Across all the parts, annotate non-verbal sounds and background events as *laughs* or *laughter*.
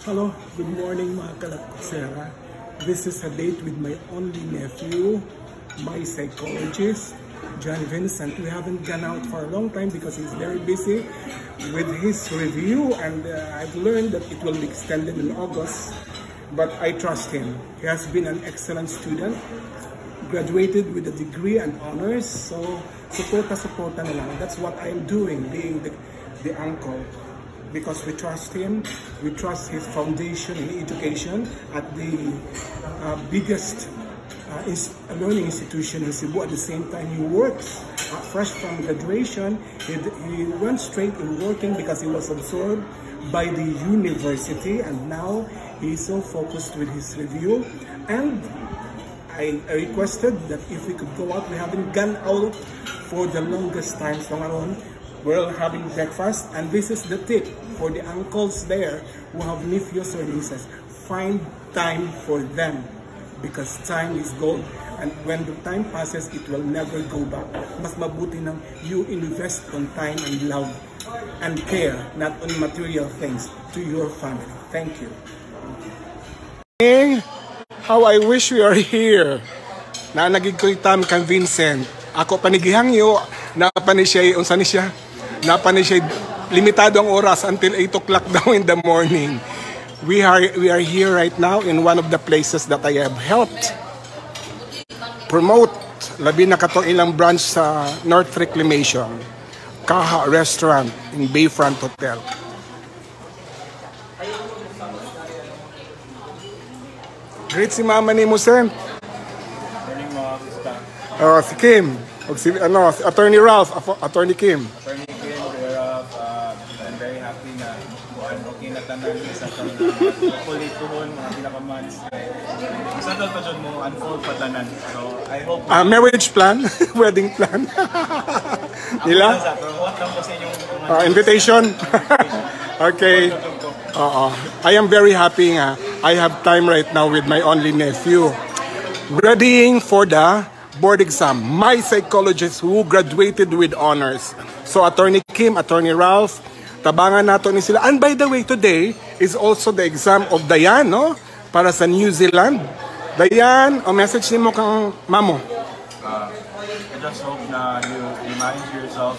Hello, good morning mga kalakusera. This is a date with my only nephew, my psychologist, John Vincent. We haven't gone out for a long time because he's very busy with his review and uh, I've learned that it will be extended in August. But I trust him. He has been an excellent student, graduated with a degree and honors. So, supporta, supporta na lang. That's what I'm doing, being the, the uncle because we trust him, we trust his foundation in education at the uh, biggest uh, learning institution in Cebu. At the same time, he works uh, fresh from graduation. He, he went straight in working because he was absorbed by the university and now he's so focused with his review and I, I requested that if we could go out, we haven't gone out for the longest time so around we're having breakfast and this is the tip for the uncles there who have nephews or nieces find time for them because time is gold and when the time passes it will never go back. Mas mabuti nang you invest on time and love and care not on material things to your family. Thank you. How I wish we are here. Na nagig ko itam kan Vincent. Ako panigihang yo na pani siya unsa ni siya Napani siya limitado ang oras until 8 o'clock daw in the morning. We are, we are here right now in one of the places that I have helped promote labi na katong ilang branch sa North Reclamation Kaha Restaurant in Bayfront Hotel. Great si mama ni Musen. Morning mga kista. Oh, si Kim. O si, ano, si Attorney Ralph, Attorney Kim. Attorney very na buwan okay na tanan sa tuhon mga pinaka-months. Isa pa dyan mo unfold pa tanan. So I hope Ah, marriage plan, *laughs* wedding plan. Nila? Sa, pero what lang kasi yung mga Ah, invitation. *laughs* okay. Oo. I am very happy nga. I have time right now with my only nephew. Readying for the board exam. My psychologist who graduated with honors. So Attorney Kim, Attorney Ralph, tabangan nato ni sila. And by the way, today is also the exam of Dayan, no? Para sa New Zealand. Dayan, o message ni mo kang mamo. uh, I just hope na you, you manage yourself,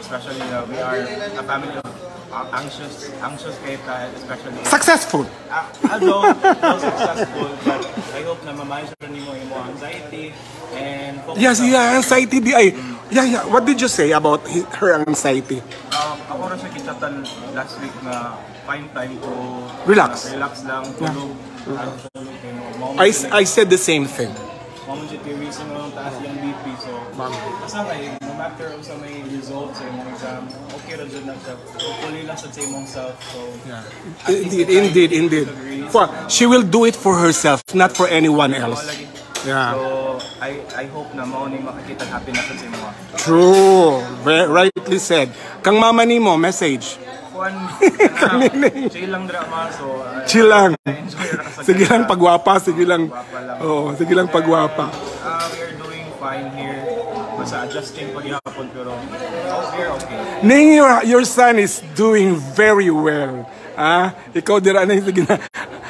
especially na we are a family of uh, anxious, anxious tayo, especially Successful. uh, although not successful, but I hope na ma-manage rin mo yung anxiety and Yes, yeah, anxiety. Di, ay, yeah, yeah. What did you say about her anxiety? Um, ako rin sa kitatan last week na find time to Relax. relax lang, tulog. Tulog kayo. I, I said the same thing. Mom, si reason mo taas yung BP. So, basta kayo, no matter sa may results sa imong exam, okay ra dyan na siya. Hopefully lang sa imong self. So, least Indeed, indeed, indeed. For, she will do it for herself, not for anyone else. Yeah. So, I I hope na mao ni makakita happiness sa imong. True. Very, rightly said. Kang mama *laughs* ni mo, message. Kuan, chill lang drama. So, uh, Chill lang. *laughs* Sige lang pagwapa, sige lang. Oo, sige lang pagwapa. Uh, we are doing fine here. Basta adjusting paghihapon pero oh, we're okay. Ning, your, your son is doing very well. Ah, ikaw dira na sige na.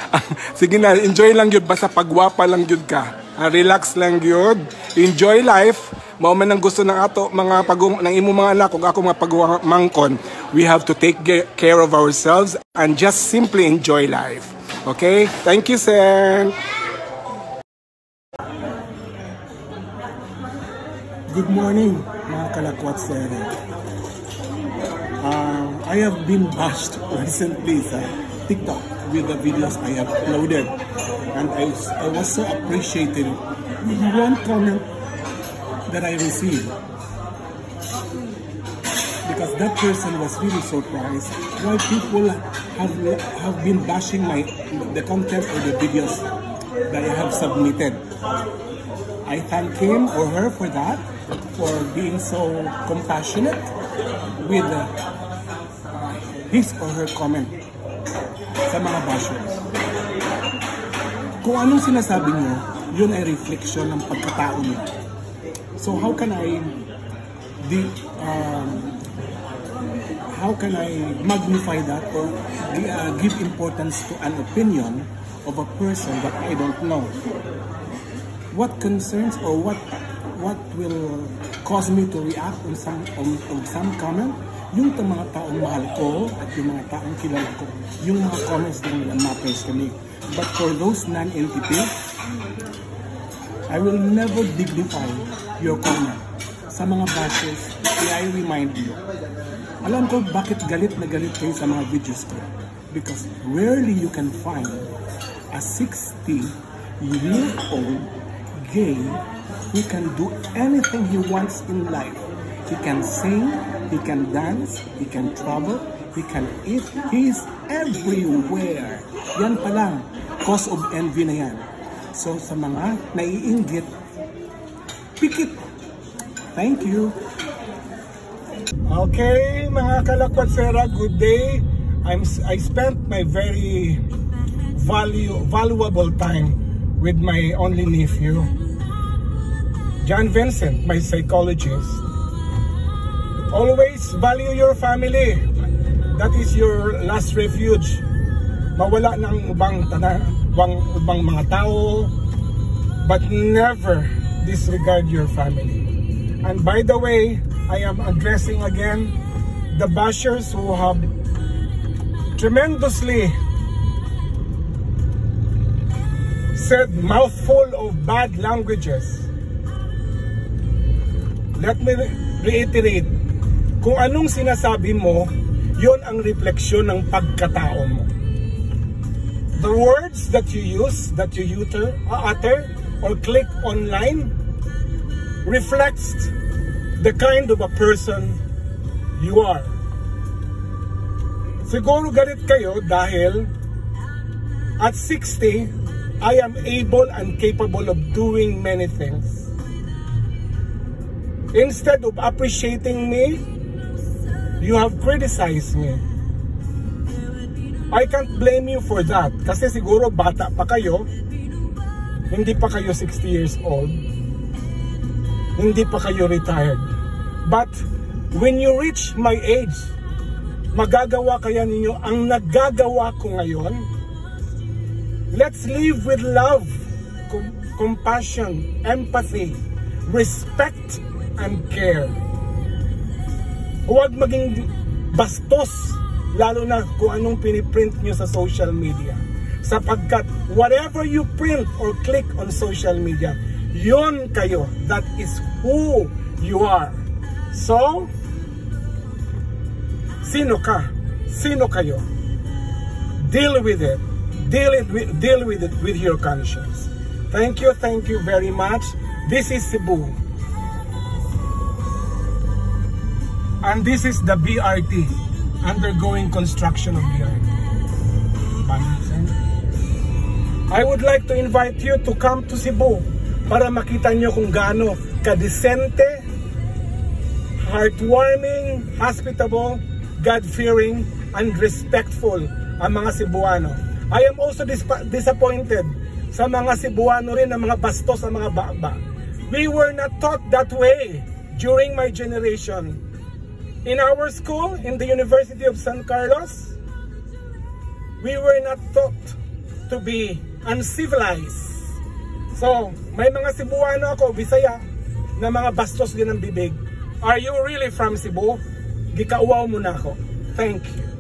*laughs* sige na, enjoy lang yun basta pagwapa lang yun ka. Ah, relax lang yun. Enjoy life. Mao man ang gusto ng ato mga pagum ng imo mga anak ug ako mga pagmangkon. We have to take care of ourselves and just simply enjoy life. Okay? Thank you, Sen. Good morning, mga kalakwat sere. Uh, I have been bashed *laughs* recently sa TikTok with the videos I have uploaded. And I, I was so appreciative with one comment that I received. Because that person was really surprised why people have have been bashing my the content or the videos that I have submitted. I thank him or her for that, for being so compassionate with uh, his or her comment sa mga bashers. Kung anong sinasabi niyo, yun ay reflection ng pagkatao niyo. So how can I di, um, how can I magnify that or uh, give importance to an opinion of a person that I don't know? What concerns or what what will cause me to react on some on, on some comment? Yung mga taong mahal ko at yung mga taong kilala ko, yung mga comments lang nila matters me. But for those non-entity, I will never dignify your comment. Sa mga bashes, I remind you, alam ko bakit galit na galit kayo sa mga videos ko. Because rarely you can find a 60-year-old gay who can do anything he wants in life. He can sing, he can dance, he can travel, he can eat, he is everywhere. Yan pa lang, cause of envy na yan. So sa mga naiinggit, pikit. Thank you. Okay, mga kalakwatsera, good day. I'm I spent my very value valuable time with my only nephew, John Vincent, my psychologist. Always value your family. That is your last refuge. Mawala ng ubang tana, ubang, ubang mga tao, but never disregard your family. And by the way, I am addressing again the bashers who have tremendously said mouthful of bad languages. Let me reiterate, kung anong sinasabi mo, yon ang refleksyon ng pagkatao mo. The words that you use, that you utter, uh, utter or click online reflects the kind of a person you are. Siguro galit kayo dahil at 60, I am able and capable of doing many things. Instead of appreciating me, you have criticized me. I can't blame you for that. Kasi siguro bata pa kayo, hindi pa kayo 60 years old, hindi pa kayo retired. But when you reach my age, magagawa kaya ninyo ang nagagawa ko ngayon? Let's live with love, com compassion, empathy, respect, and care. Huwag maging bastos, lalo na kung anong piniprint nyo sa social media. Sapagkat whatever you print or click on social media, yon kayo. That is who you are. So, sino ka? Sino kayo? Deal with it. Deal it with, deal with it with your conscience. Thank you, thank you very much. This is Cebu. And this is the BRT, undergoing construction of BRT. I would like to invite you to come to Cebu para makita nyo kung gaano kadesente, heartwarming, hospitable, God-fearing, and respectful ang mga Cebuano. I am also dis disappointed sa mga Cebuano rin na mga bastos sa mga baba. We were not taught that way during my generation. In our school, in the University of San Carlos, we were not taught to be uncivilized. So, may mga Cebuano ako, Bisaya, na mga bastos din ang bibig. Are you really from Cebu? Gikauwaw mo na ako. Thank you.